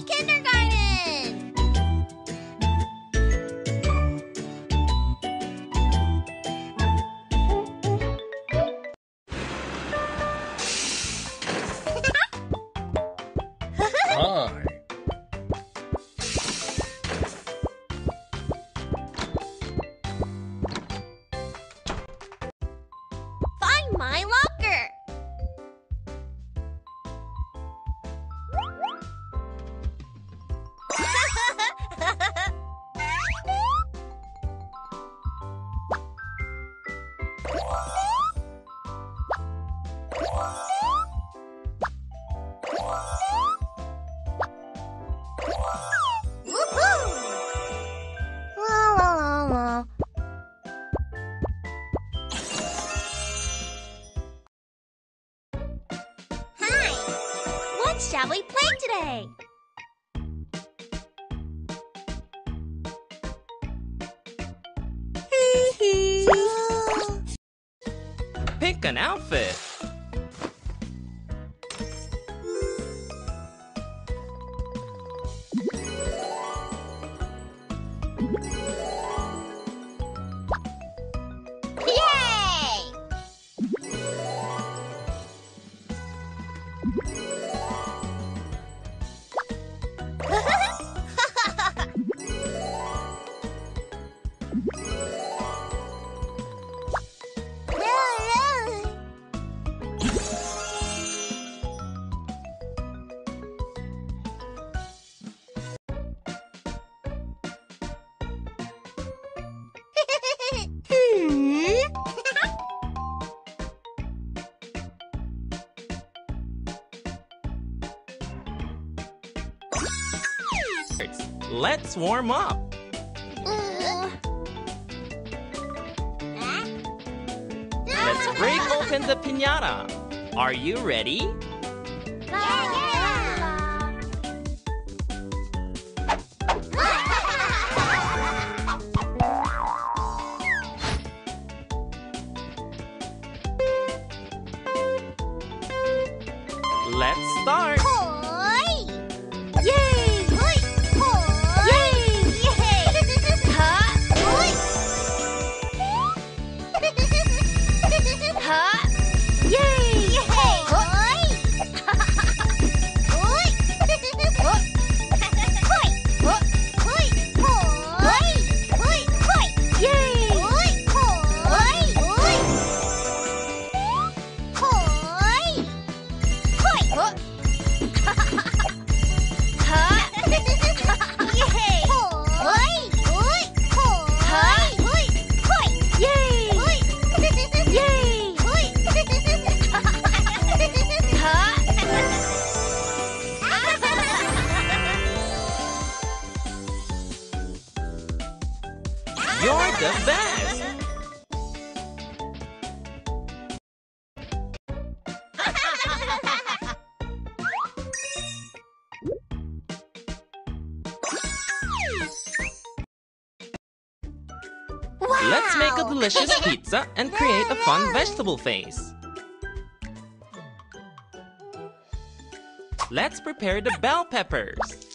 kindergarten. An outfit. Let's warm up. Let's break open the piñata. Are you ready? Let's The best. Let's make a delicious pizza and create a fun vegetable face. Let's prepare the bell peppers.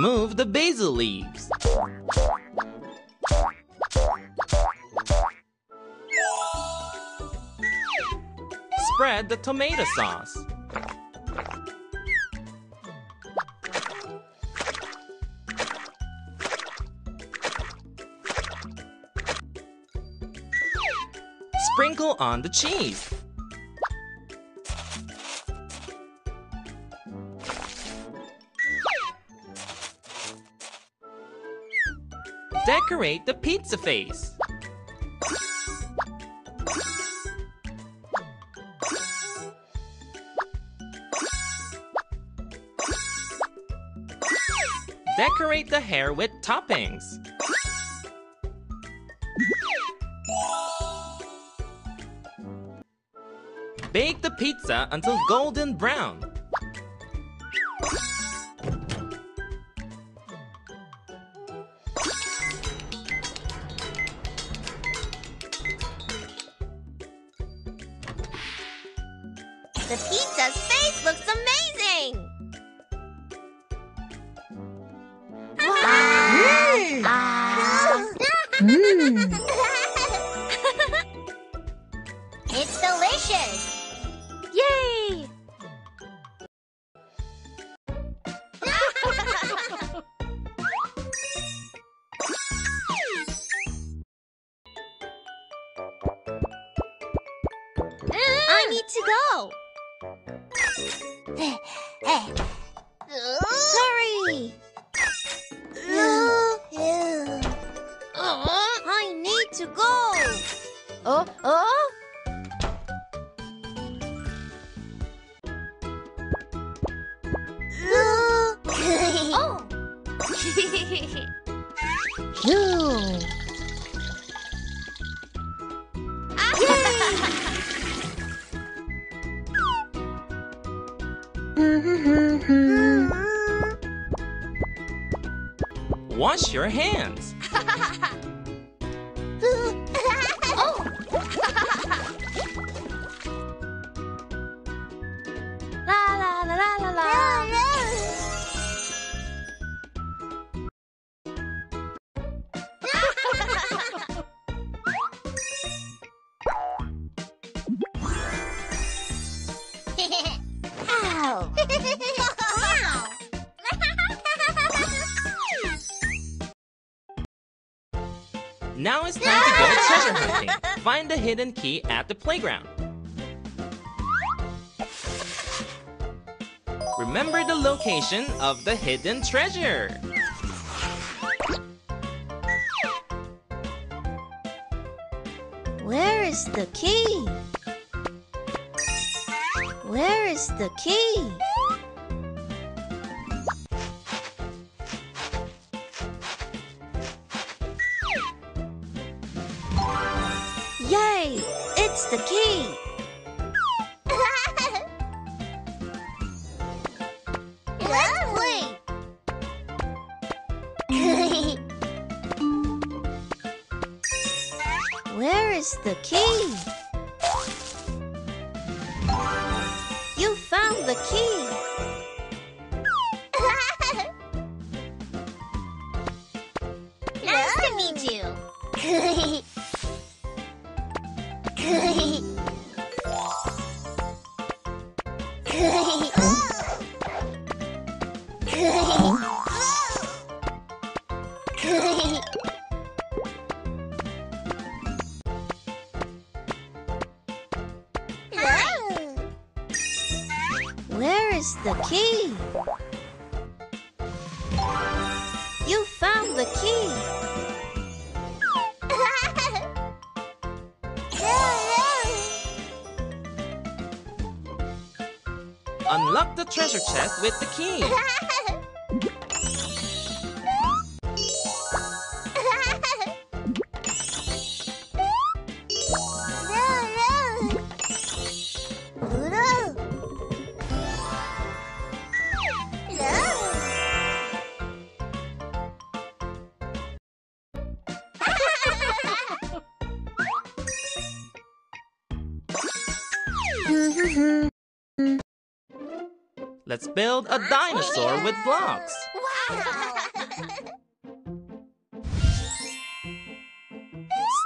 Remove the basil leaves. Spread the tomato sauce. Sprinkle on the cheese. Decorate the pizza face. Decorate the hair with toppings. Bake the pizza until golden brown. it's delicious! Yay! I need to go. Oh, oh? oh. Wash your hands. Now it's time to go treasure hunting. Find the hidden key at the playground. Remember the location of the hidden treasure. Where is the key? Where is the key? Where is the key? You found the key! Unlock the treasure chest with the key. Let's build a dinosaur with blocks. Wow.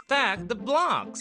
Stack the blocks.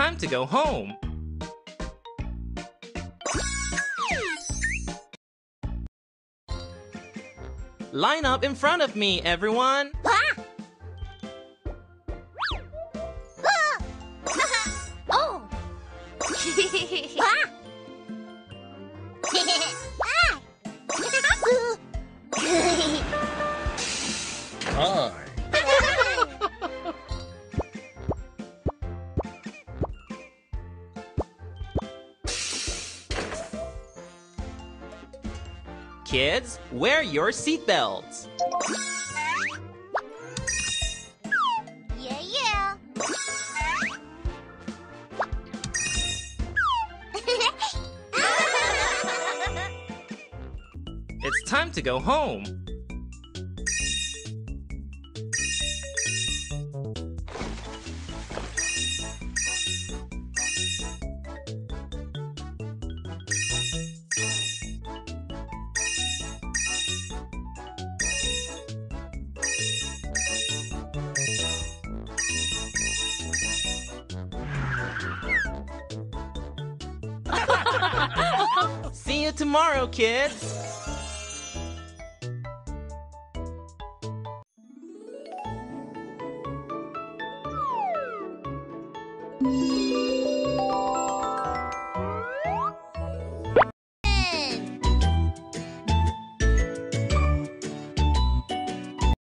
time to go home. Line up in front of me, everyone. Oh. Kids, wear your seatbelts. yeah, yeah. It's time to go home. You tomorrow, kids.